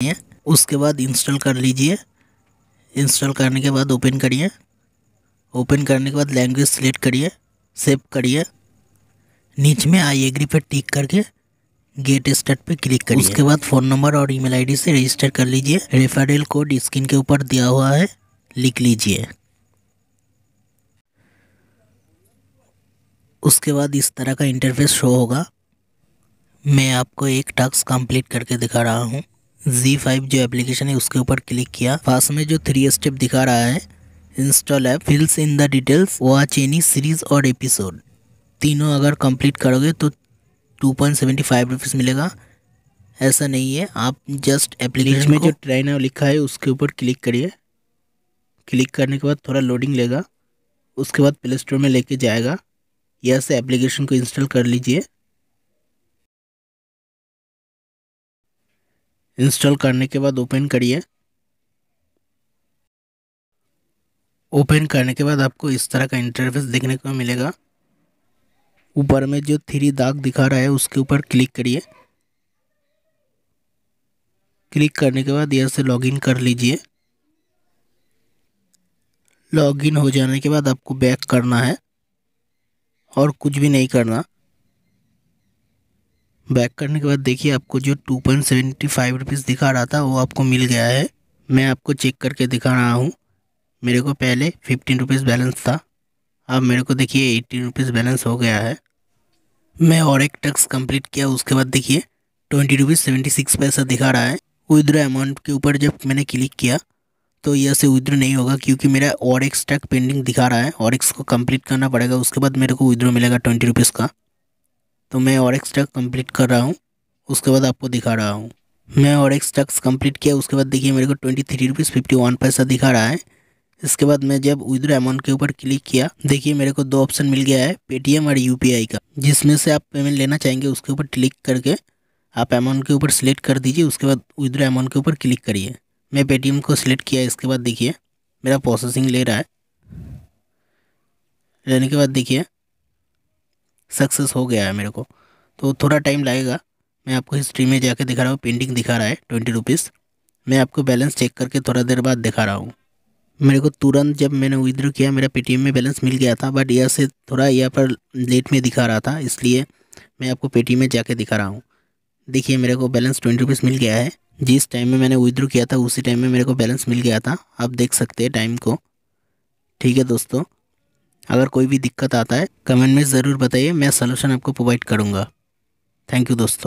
है उसके बाद इंस्टॉल कर लीजिए। इंस्टॉल करने के बाद ओपन करिए। ओपन करने के बाद लैंग्वेज सेलेक्ट करिए। सेव करिए। नीच में आई एग्री पर टिक करके गेट स्टार्ट पे क्लिक करिए। उसके बाद फ़ोन नंबर और ईमेल आईडी से रजिस्टर कर लीजिए। रेफरल कोड स्क्रीन के ऊपर दिया हुआ है। लिख लीजिए। उसके बाद इस तरह का इंटरफेस शो होगा। मैं आपको एक टास्क कंप्लीट करके दिखा रहा हूँ। जी फाइव जो एप्लीकेशन है उसके ऊपर क्लिक किया। पास में जो थ्री स्टेप दिखा रहा है install app fills in the details watch any series और एपिसोड तीनों अगर कंप्लीट करोगे तो two point seventy five rupees मिलेगा। ऐसा नहीं है आप जस्ट एप्लीकेशन में जो ट्रेन लिखा है उसके ऊपर क्लिक करिए। क्लिक करने के बाद थोड़ा लोडिंग लेगा। उसके बाद प्ले स्टोर में लेके जाएगा। या से एप्लीकेशन को इंस्टॉल कर लीजिए। इंस्टॉल करने के बाद ओपन करिए। ओपन करने के बाद आपको इस तरह का इंटरफेस देखने को मिलेगा। ऊपर में जो थ्री दाग दिखा रहा है, उसके ऊपर क्लिक करिए। क्लिक करने के बाद यह से लॉगिन कर लीजिए। लॉगिन हो जाने के बाद आपको बैक करना है और कुछ भी नहीं करना। बैक करने के बाद देखिए, आपको जो two point seventy five rupees दिखा रहा था, वो आपको मिल गया है। मैं आपको चेक करके दिखा रहा हूँ। मेरे को पहले फिफ्टीन रुपीज़ बैलेंस था। अब मेरे को देखिए एटीन रुपीज़ बैलेंस हो गया है। मैं और एक टैक्स कंप्लीट किया, उसके बाद देखिए ट्वेंटी रुपीज़ सेवेंटी सिक्स पैसा दिखा रहा है। विद्रो अमाउंट के ऊपर जब मैंने क्लिक किया तो यह से विद्रो नहीं होगा, क्योंकि मेरा और एक्स टैक पेंडिंग दिखा रहा है। और एक्स को कंप्लीट करना पड़ेगा, उसके बाद मेरे को विद्रो मिलेगा ट्वेंटी रुपीज़ का। तो मैं और एक्स टैक कंप्लीट कर रहा हूँ, उसके बाद आपको दिखा रहा हूँ। मैं और एक्स टैक्स कंप्लीट किया, उसके बाद देखिए मेरे को twenty three rupees fifty one पैसा दिखा रहा है। इसके बाद मैं जब विद्रो अमाउंट के ऊपर क्लिक किया, देखिए मेरे को दो ऑप्शन मिल गया है पेटीएम और यूपीआई का। जिसमें से आप पेमेंट लेना चाहेंगे, उसके ऊपर क्लिक करके आप अमाउंट के ऊपर सिलेक्ट कर दीजिए, उसके बाद विद्रो अमाउंट के ऊपर क्लिक करिए। मैं पेटीएम को सिलेक्ट किया, इसके बाद देखिए मेरा प्रोसेसिंग ले रहा है। लेने के बाद देखिए सक्सेस हो गया है मेरे को। तो थोड़ा टाइम लगेगा। मैं आपको हिस्ट्री में जाके दिखा रहा हूँ पेंटिंग दिखा रहा है ट्वेंटी रुपीज़ मैं आपको बैलेंस चेक करके थोड़ा देर बाद दिखा रहा हूँ। मेरे को तुरंत जब मैंने विद्रो किया, मेरा पेटीएम में बैलेंस मिल गया था बट यह से थोड़ा यहाँ पर लेट में दिखा रहा था, इसलिए मैं आपको पेटीएम में जाके दिखा रहा हूँ। देखिए, मेरे को बैलेंस ट्वेंटी रुपीज़ मिल गया है। जिस टाइम में मैंने विद्रो किया था, उसी टाइम में मेरे को बैलेंस मिल गया था। आप देख सकते हैं टाइम को। ठीक है दोस्तों। अगर कोई भी दिक्कत आता है कमेंट में ज़रूर बताइए, मैं सलूशन आपको प्रोवाइड करूँगा। थैंक यू दोस्तों।